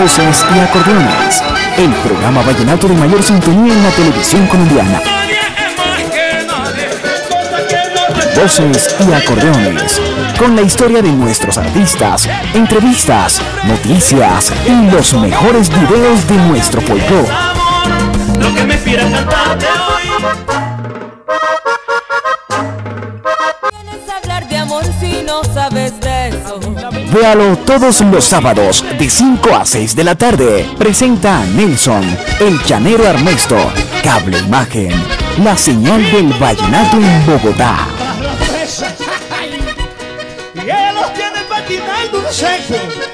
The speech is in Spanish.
Voces y acordeones. El programa vallenato de mayor sintonía en la televisión colombiana. Voces y acordeones. Con la historia de nuestros artistas, entrevistas, noticias y los mejores videos de nuestro folclore. Lo que me inspira a cantarte hoy. Vienes a hablar de amor si no sabes de eso. Véalo todos los sábados de 5 a 6 de la tarde. Presenta a Nelson, el llanero Ernesto, Cable Imagen, la señal del vallenato en Bogotá.